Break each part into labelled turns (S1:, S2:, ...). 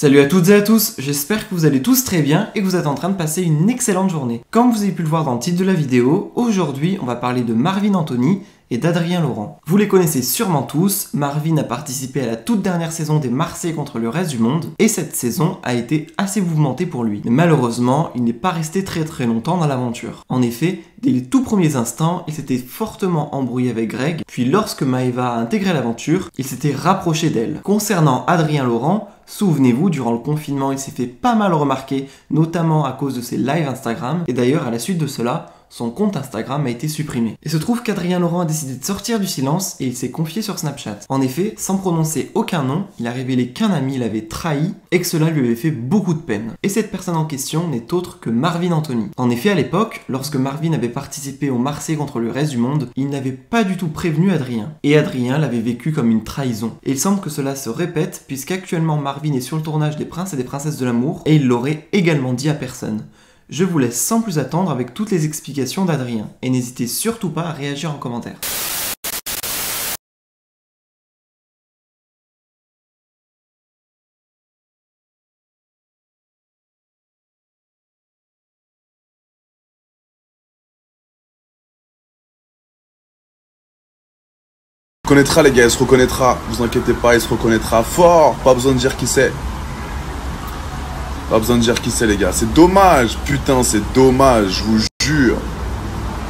S1: Salut à toutes et à tous, j'espère que vous allez tous très bien et que vous êtes en train de passer une excellente journée. Comme vous avez pu le voir dans le titre de la vidéo, aujourd'hui on va parler de Marvin Anthony et d'Adrien Laurent. Vous les connaissez sûrement tous, Marvin a participé à la toute dernière saison des Marseillais contre le reste du monde, et cette saison a été assez mouvementée pour lui. Mais malheureusement, il n'est pas resté très très longtemps dans l'aventure. En effet, dès les tout premiers instants, il s'était fortement embrouillé avec Greg, puis lorsque Maeva a intégré l'aventure, il s'était rapproché d'elle. Concernant Adrien Laurent, Souvenez-vous, durant le confinement, il s'est fait pas mal remarquer, notamment à cause de ses lives Instagram, et d'ailleurs à la suite de cela, son compte Instagram a été supprimé. Il se trouve qu'Adrien Laurent a décidé de sortir du silence et il s'est confié sur Snapchat. En effet, sans prononcer aucun nom, il a révélé qu'un ami l'avait trahi et que cela lui avait fait beaucoup de peine. Et cette personne en question n'est autre que Marvin Anthony. En effet, à l'époque, lorsque Marvin avait participé au Marseille contre le reste du monde, il n'avait pas du tout prévenu Adrien. Et Adrien l'avait vécu comme une trahison. Et il semble que cela se répète puisqu'actuellement Marvin est sur le tournage des Princes et des Princesses de l'amour et il l'aurait également dit à personne. Je vous laisse sans plus attendre avec toutes les explications d'Adrien, et n'hésitez surtout pas à réagir en commentaire.
S2: reconnaîtra les gars, il se reconnaîtra, vous inquiétez pas, il se reconnaîtra fort, pas besoin de dire qui c'est. Pas besoin de dire qui c'est les gars. C'est dommage, putain, c'est dommage, je vous jure.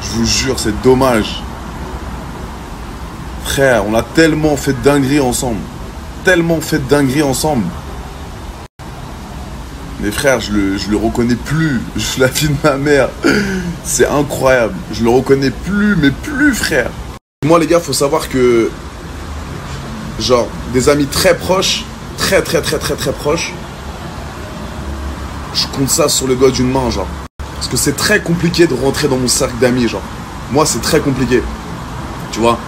S2: Je vous jure, c'est dommage. Frère, on a tellement fait de dingueries ensemble. Tellement fait de dingueries ensemble. Mais frère, je le, le reconnais plus. Je la fille de ma mère. C'est incroyable. Je le reconnais plus, mais plus, frère. Moi, les gars, faut savoir que. Genre, des amis très proches, très, très, très, très, très proches, je compte ça sur le doigt d'une main, genre. Parce que c'est très compliqué de rentrer dans mon cercle d'amis, genre. Moi, c'est très compliqué. Tu vois?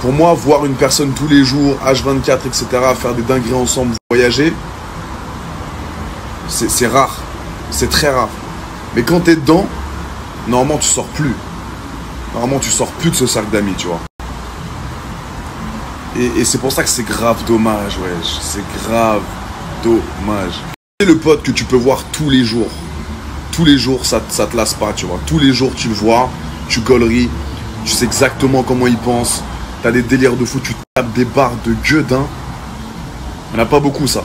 S2: Pour moi, voir une personne tous les jours, H24, etc., faire des dingueries ensemble, voyager, c'est rare. C'est très rare. Mais quand t'es dedans, normalement, tu sors plus. Normalement, tu sors plus de ce cercle d'amis, tu vois. Et, et c'est pour ça que c'est grave dommage, wesh. C'est grave dommage le pote que tu peux voir tous les jours. Tous les jours, ça, te lasse pas, tu vois. Tous les jours, tu le vois, tu golleries, tu sais exactement comment il pense. T'as des délires de fou, tu tapes des barres de gueudin. Il n'y en a pas beaucoup, ça.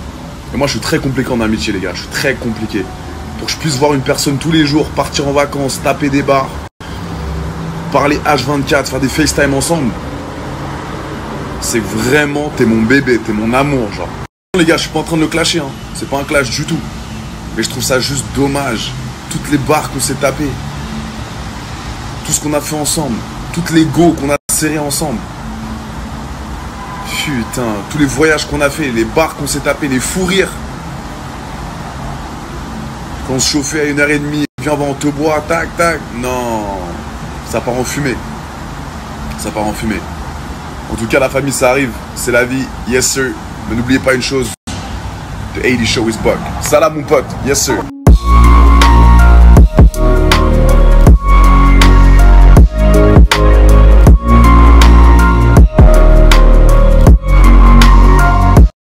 S2: Et moi, je suis très compliqué en amitié, les gars. Je suis très compliqué. Pour que je puisse voir une personne tous les jours, partir en vacances, taper des barres, parler H24, faire des FaceTime ensemble. C'est vraiment, t'es mon bébé, t'es mon amour, genre. Les gars, je suis pas en train de le clasher, hein. c'est pas un clash du tout. Mais je trouve ça juste dommage. Toutes les barres qu'on s'est tapées, tout ce qu'on a fait ensemble, toutes les go qu'on a serré ensemble. Putain, tous les voyages qu'on a fait, les barres qu'on s'est tapées, les fous rires. Quand on se chauffait à une heure et demie, viens, on te boire, tac, tac. Non, ça part en fumée. Ça part en fumée. En tout cas, la famille, ça arrive. C'est la vie. Yes, sir. Mais n'oubliez pas une chose, The 80 Show is back. Salam mon pote, yes sir.